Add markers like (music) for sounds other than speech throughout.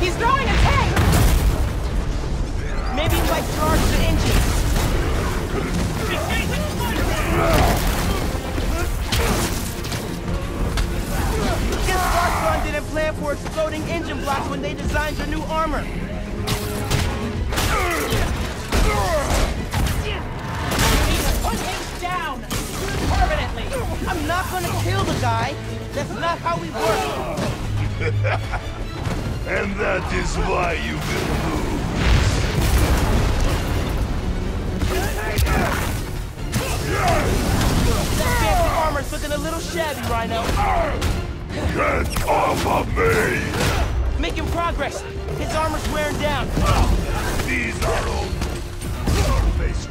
He's throwing a tank! Maybe he might charge the engine. Guess Roxxon didn't plan for exploding engine blocks when they designed their new armor. Down! Permanently! I'm not gonna kill the guy. That's not how we work. And that is why you will lose. That fancy armor's looking a little shabby, Rhino. Get off of me! Making progress. His armor's wearing down. These are old surface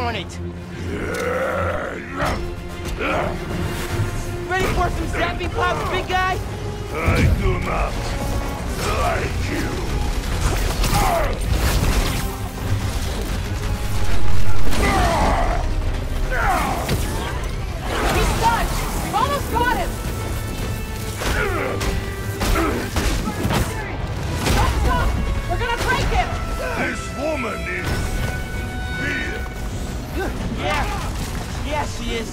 On it. Ready for some zapping pops, big guy? I do not Yeah.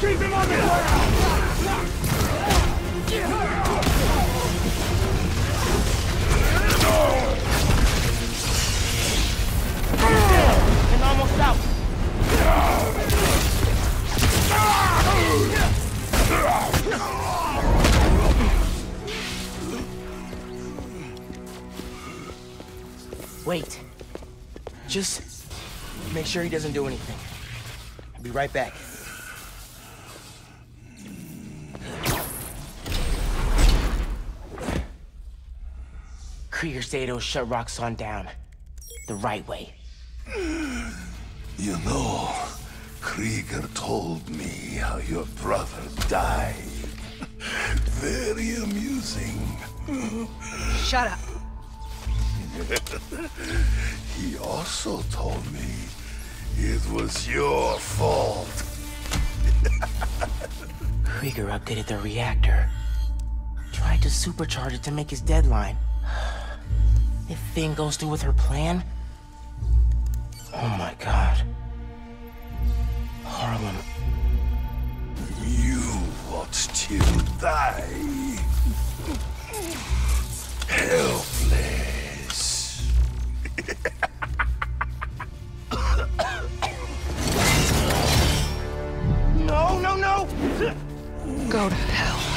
Keep him on the ground! Wait. Just make sure he doesn't do anything. I'll be right back. Krieger Zato shut Roxxon down. The right way. You know, Krieger told me how your brother died. (laughs) Very amusing. Shut up. (laughs) He also told me it was your fault. (laughs) Krieger updated the reactor. Tried to supercharge it to make his deadline. (sighs) If Phin goes through with her plan... Oh my god. Harlem. You want to die. Go to hell.